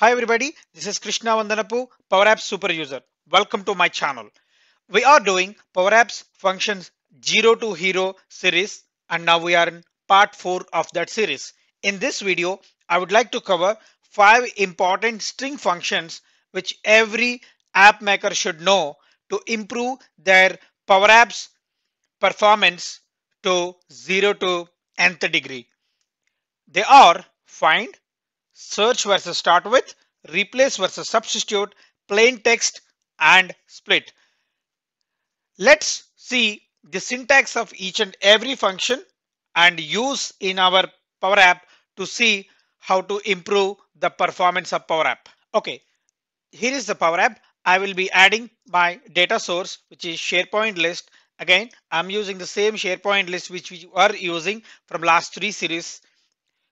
Hi everybody, this is Krishna Vandanapu, Power Apps Super User. Welcome to my channel. We are doing Power Apps Functions 0 to Hero series and now we are in part 4 of that series. In this video, I would like to cover 5 important string functions which every app maker should know to improve their Power Apps performance to 0 to nth degree. They are find, search versus start with, replace versus substitute, plain text and split. Let's see the syntax of each and every function and use in our Power App to see how to improve the performance of Power App. Okay, here is the Power App. I will be adding my data source, which is SharePoint list. Again, I'm using the same SharePoint list which we were using from last three series,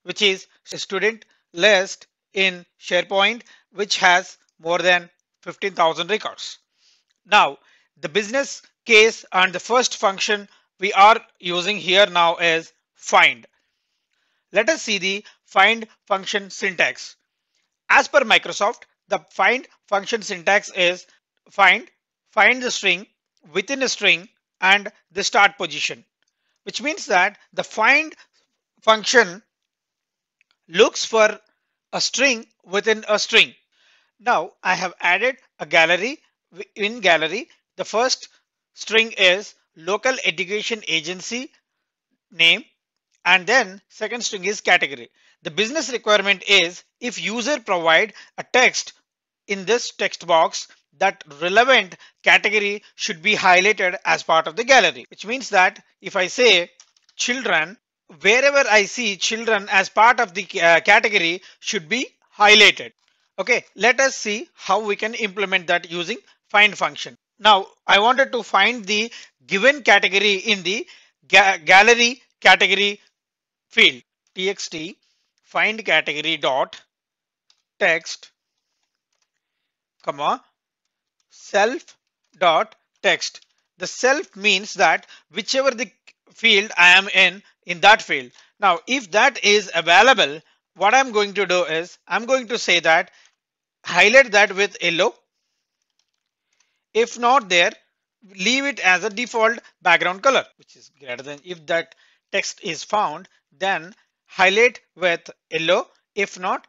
which is student list in SharePoint, which has more than 15,000 records. Now, the business case and the first function we are using here now is find. Let us see the find function syntax. As per Microsoft, the find function syntax is find, find the string within a string and the start position, which means that the find function looks for a string within a string. Now I have added a gallery in gallery. The first string is local education agency name and then second string is category. The business requirement is if user provide a text in this text box that relevant category should be highlighted as part of the gallery which means that if I say children wherever I see children as part of the uh, category should be highlighted. Okay let us see how we can implement that using find function. Now I wanted to find the given category in the ga gallery category field. Txt find category dot text comma self dot text. The self means that whichever the field I am in in that field. Now if that is available what I'm going to do is I'm going to say that highlight that with yellow. If not there leave it as a default background color which is greater than if that text is found then highlight with yellow. If not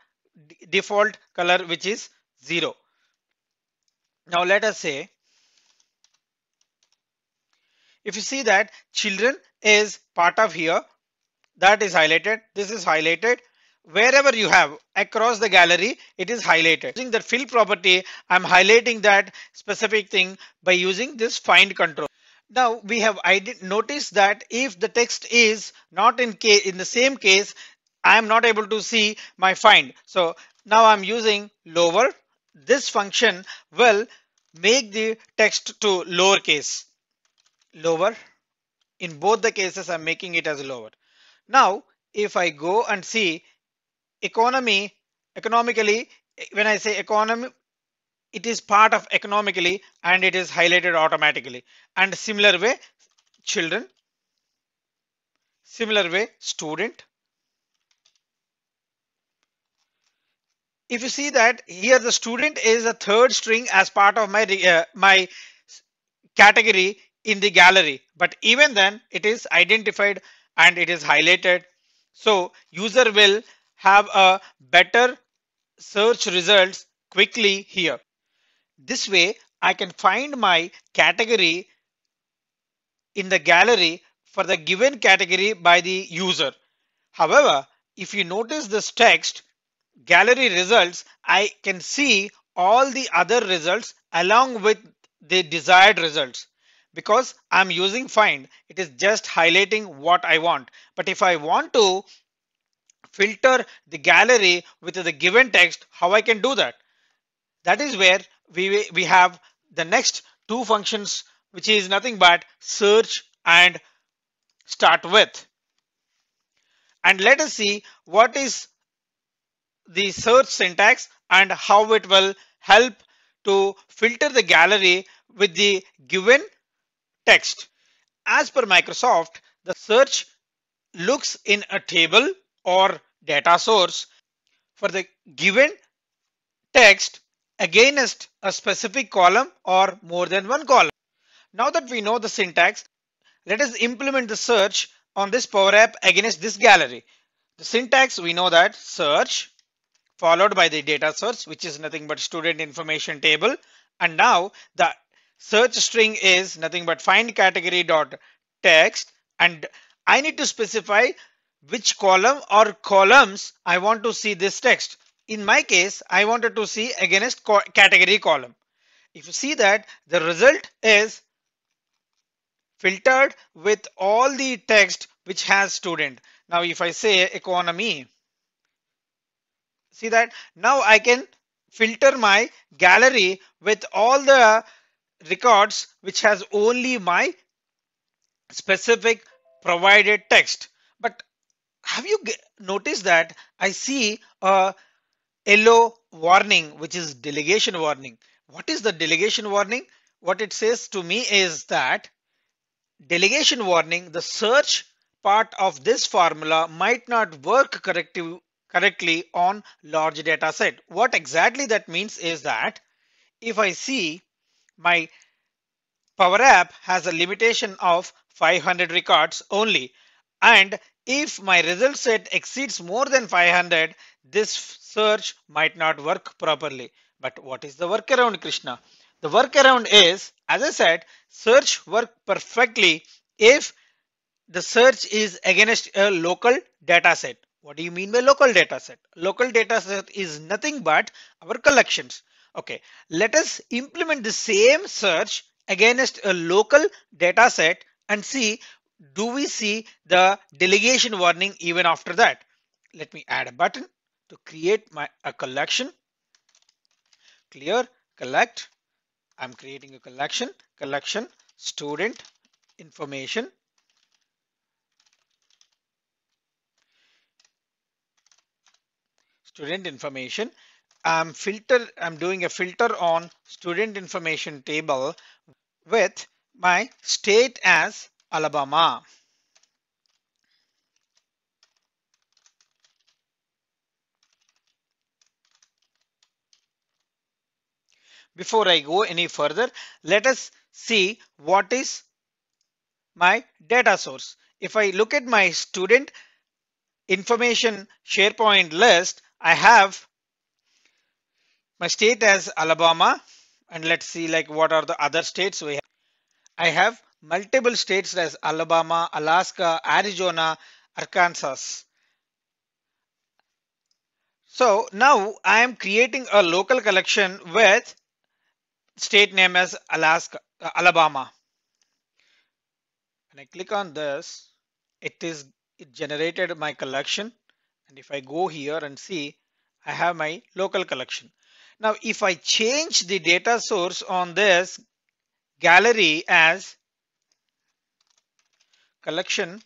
default color which is zero. Now let us say if you see that children is part of here that is highlighted. This is highlighted. Wherever you have across the gallery it is highlighted. Using the fill property i'm highlighting that specific thing by using this find control. Now we have noticed that if the text is not in case in the same case i am not able to see my find. So now i'm using lower. This function will make the text to lowercase. Lower in both the cases i'm making it as lower. Now if i go and see economy economically when i say economy it is part of economically and it is highlighted automatically. And similar way children similar way student. If you see that here the student is a third string as part of my uh, my category in the gallery. But even then it is identified and it is highlighted. So user will have a better search results quickly here. This way I can find my category in the gallery for the given category by the user. However if you notice this text gallery results I can see all the other results along with the desired results because I'm using find it is just highlighting what I want. But if I want to filter the gallery with the given text how I can do that? That is where we we have the next two functions which is nothing but search and start with. And let us see what is the search syntax and how it will help to filter the gallery with the given text. As per Microsoft, the search looks in a table or data source for the given text against a specific column or more than one column. Now that we know the syntax, let us implement the search on this Power App against this gallery. The syntax we know that search followed by the data source which is nothing but student information table and now the search string is nothing but find category dot text and I need to specify which column or columns I want to see this text. In my case, I wanted to see against category column. If you see that the result is filtered with all the text which has student. Now if I say economy, see that now I can filter my gallery with all the records which has only my specific provided text. But have you noticed that I see a yellow warning which is delegation warning. What is the delegation warning? What it says to me is that delegation warning the search part of this formula might not work correctly correctly on large data set. What exactly that means is that if I see my Power App has a limitation of 500 records only and if my result set exceeds more than 500 this search might not work properly. But what is the workaround Krishna? The workaround is as I said search work perfectly if the search is against a local data set what do you mean by local data set? Local data set is nothing but our collections. Okay, let us implement the same search against a local data set and see do we see the delegation warning even after that. Let me add a button to create my a collection. Clear, collect. I'm creating a collection, collection, student information student information. I'm filter, I'm doing a filter on student information table with my state as Alabama. Before I go any further, let us see what is my data source. If I look at my student information SharePoint list, I have my state as Alabama and let's see like what are the other states we have. I have multiple states as Alabama, Alaska, Arizona, Arkansas. So now I am creating a local collection with state name as Alaska, uh, Alabama. When I click on this, it is it generated my collection and if I go here and see, I have my local collection. Now, if I change the data source on this gallery as collection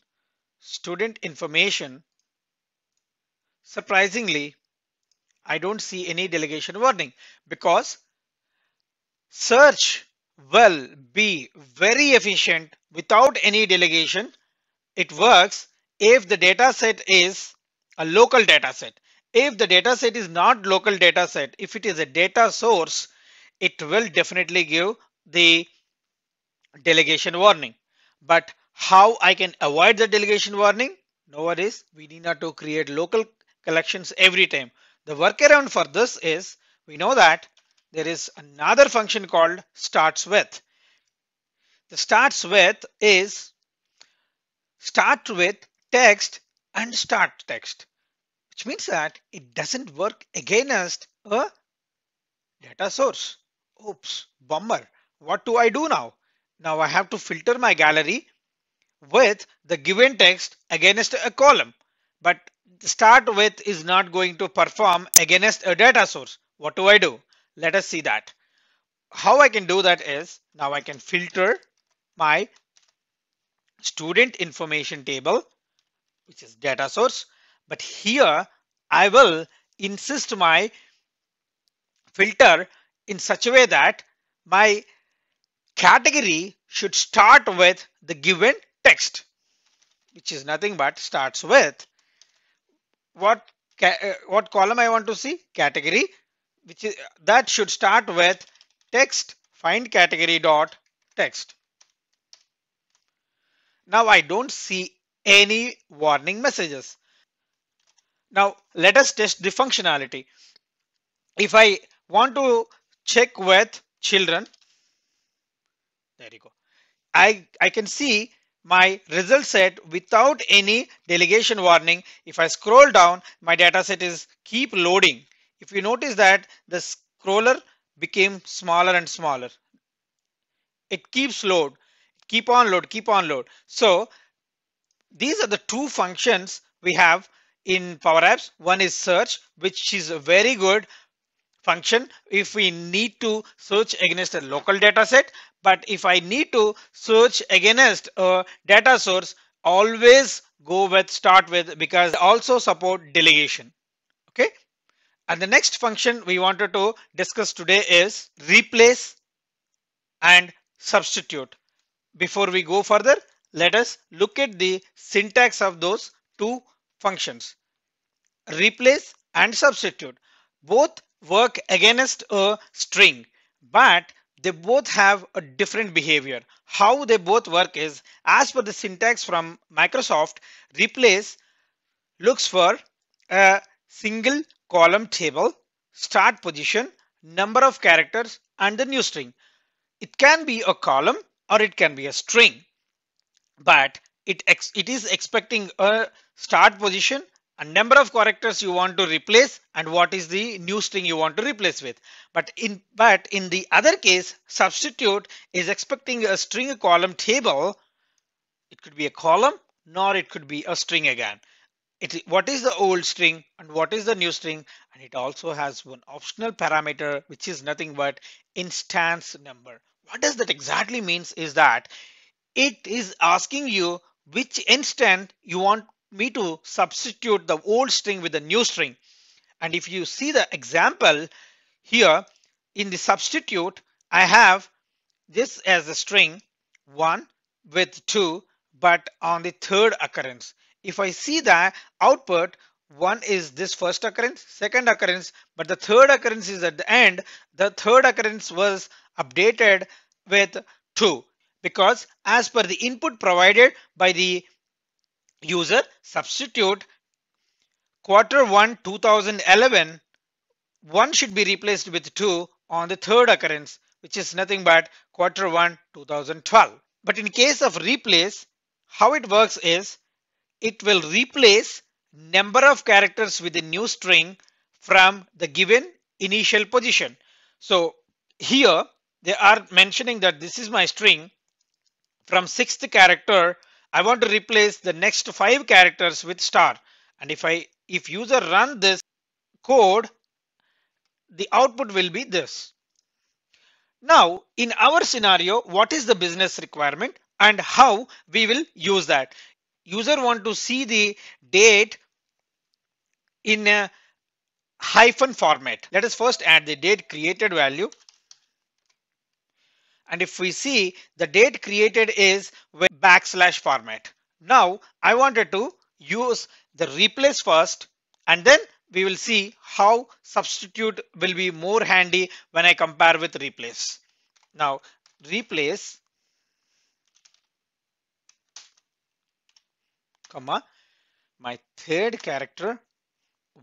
student information, surprisingly, I don't see any delegation warning because search will be very efficient without any delegation. It works if the data set is a local data set. If the data set is not local data set, if it is a data source, it will definitely give the delegation warning. But how I can avoid the delegation warning? No worries. We need not to create local collections every time. The workaround for this is we know that there is another function called starts with. The starts with is start with text and start text, which means that it doesn't work against a data source. Oops, bummer. What do I do now? Now I have to filter my gallery with the given text against a column. But start with is not going to perform against a data source. What do I do? Let us see that. How I can do that is now I can filter my student information table which is data source. But here I will insist my filter in such a way that my category should start with the given text, which is nothing but starts with what uh, what column I want to see category which is that should start with text find category dot text. Now I don't see any warning messages. Now let us test the functionality. If I want to check with children, there you go. I, I can see my result set without any delegation warning. If I scroll down, my data set is keep loading. If you notice that the scroller became smaller and smaller. It keeps load, keep on load, keep on load. So these are the two functions we have in Power Apps. One is search, which is a very good function if we need to search against a local data set. But if I need to search against a data source, always go with start with because also support delegation. Okay. And the next function we wanted to discuss today is replace and substitute. Before we go further, let us look at the syntax of those two functions. Replace and substitute. Both work against a string, but they both have a different behavior. How they both work is as per the syntax from Microsoft, replace looks for a single column table, start position, number of characters, and the new string. It can be a column or it can be a string but it, it is expecting a start position a number of characters you want to replace and what is the new string you want to replace with. But in but in the other case substitute is expecting a string column table. It could be a column nor it could be a string again. It, what is the old string and what is the new string? And it also has one optional parameter which is nothing but instance number. What does that exactly means is that it is asking you which instant you want me to substitute the old string with the new string. And if you see the example here in the substitute, I have this as a string one with two, but on the third occurrence. If I see the output, one is this first occurrence, second occurrence, but the third occurrence is at the end. The third occurrence was updated with two because as per the input provided by the user substitute quarter 1 2011 1 should be replaced with 2 on the third occurrence which is nothing but quarter 1 2012 but in case of replace how it works is it will replace number of characters with a new string from the given initial position. So here they are mentioning that this is my string from sixth character, I want to replace the next five characters with star. And if I if user run this code, the output will be this. Now, in our scenario, what is the business requirement and how we will use that? User want to see the date in a hyphen format. Let us first add the date created value and if we see the date created is with backslash format. Now I wanted to use the replace first and then we will see how substitute will be more handy when I compare with replace. Now replace comma my third character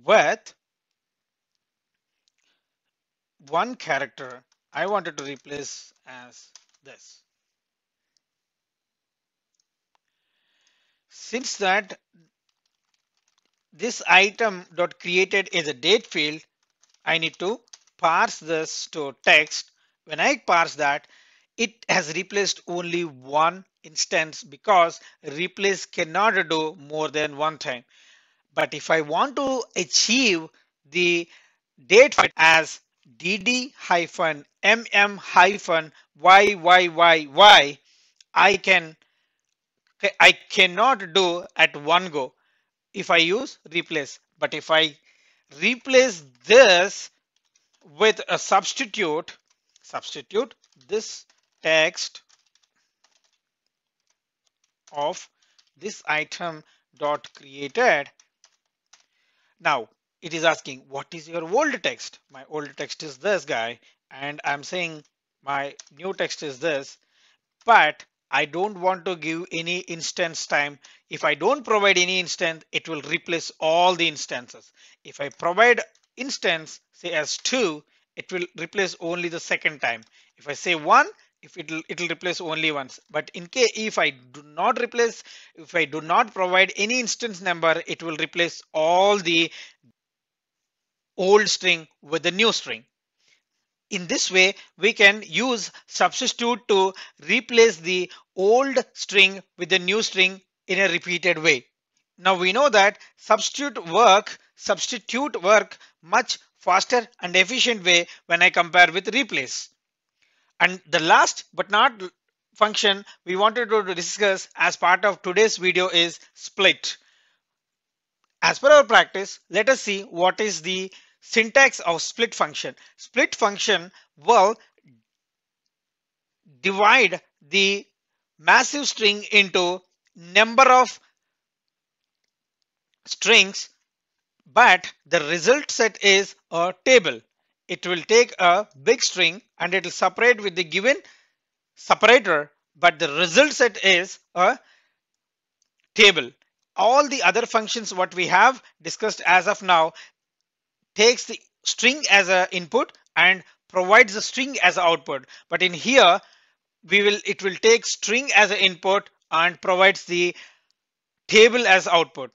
with one character I wanted to replace as this. Since that this item dot created is a date field, I need to parse this to text. When I parse that, it has replaced only one instance because replace cannot do more than one time. But if I want to achieve the date as dd hyphen mm hyphen yyyy I can I cannot do at one go. If I use replace but if I replace this with a substitute substitute this text of this item dot created. Now it is asking what is your old text my old text is this guy and i'm saying my new text is this but I don't want to give any instance time. If I don't provide any instance, it will replace all the instances. If I provide instance, say as two, it will replace only the second time. If I say one, if it'll it'll replace only once. But in case if I do not replace, if I do not provide any instance number, it will replace all the old string with the new string. In this way, we can use substitute to replace the old string with the new string in a repeated way. Now we know that substitute work, substitute work much faster and efficient way when I compare with replace. And the last but not function we wanted to discuss as part of today's video is split. As per our practice, let us see what is the syntax of split function. Split function will divide the massive string into number of strings but the result set is a table. It will take a big string and it will separate with the given separator but the result set is a table. All the other functions what we have discussed as of now takes the string as an input and provides the string as an output. But in here, we will it will take string as an input and provides the table as output.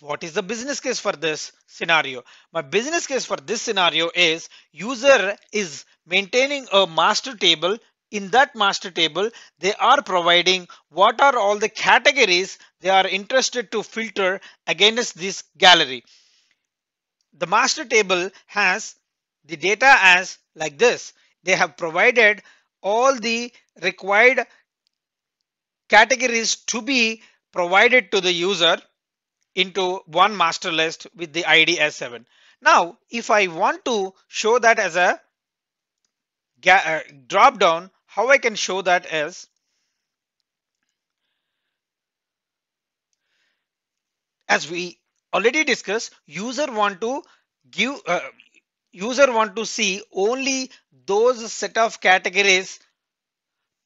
What is the business case for this scenario? My business case for this scenario is user is maintaining a master table. In that master table, they are providing what are all the categories they are interested to filter against this gallery the master table has the data as like this. They have provided all the required categories to be provided to the user into one master list with the ID as 7. Now, if I want to show that as a uh, drop down, how I can show that as as we already discussed user want to give uh, user want to see only those set of categories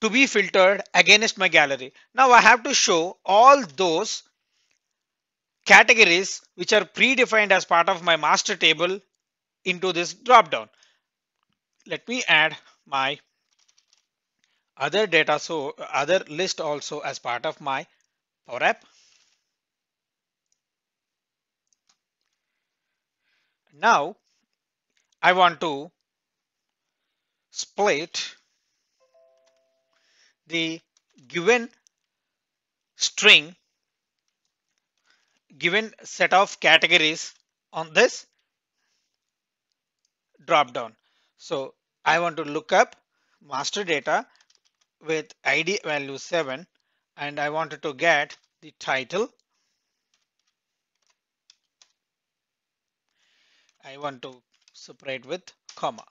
to be filtered against my gallery. Now i have to show all those categories which are predefined as part of my master table into this drop down let me add my other data so other list also as part of my power app Now I want to split the given string given set of categories on this drop down. So I want to look up master data with ID value 7 and I wanted to get the title I want to separate with comma.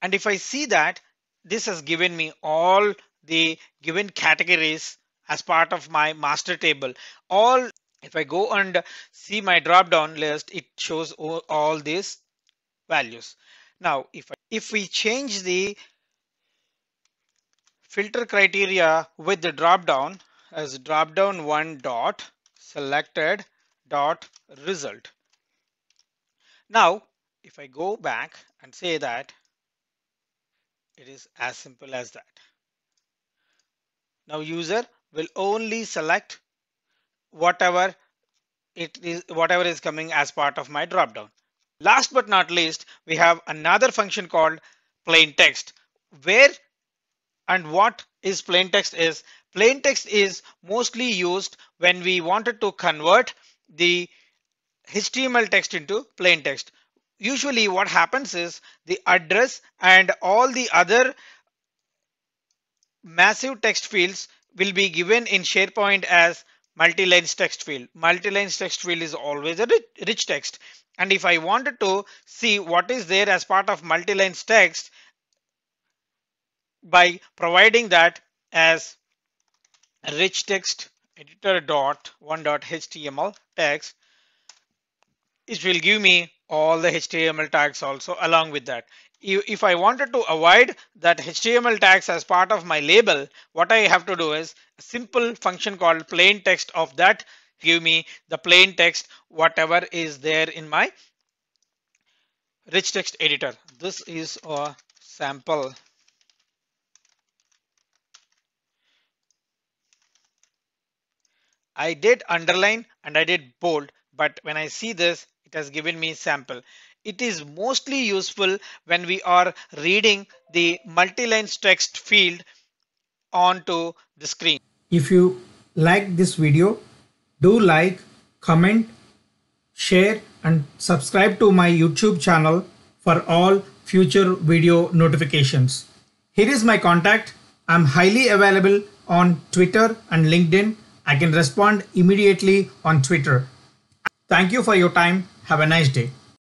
And if I see that this has given me all the given categories as part of my master table, all if I go and see my drop down list, it shows all, all these values. Now, if, if we change the filter criteria with the drop down as drop down one dot selected dot result. Now, if I go back and say that it is as simple as that. Now user will only select whatever it is whatever is coming as part of my dropdown. Last but not least, we have another function called plain text where and what is plain text is plain text is mostly used when we wanted to convert the HTML text into plain text usually what happens is the address and all the other massive text fields will be given in SharePoint as multi-lines text field. Multi-lines text field is always a rich text. And if I wanted to see what is there as part of multi-lines text by providing that as rich text editor dot one dot html text, it will give me all the HTML tags also along with that. If I wanted to avoid that HTML tags as part of my label, what I have to do is a simple function called plain text of that give me the plain text whatever is there in my rich text editor. This is a sample I did underline and I did bold, but when I see this, it has given me sample. It is mostly useful when we are reading the multi-line text field onto the screen. If you like this video, do like, comment, share and subscribe to my YouTube channel for all future video notifications. Here is my contact. I'm highly available on Twitter and LinkedIn I can respond immediately on Twitter. Thank you for your time. Have a nice day.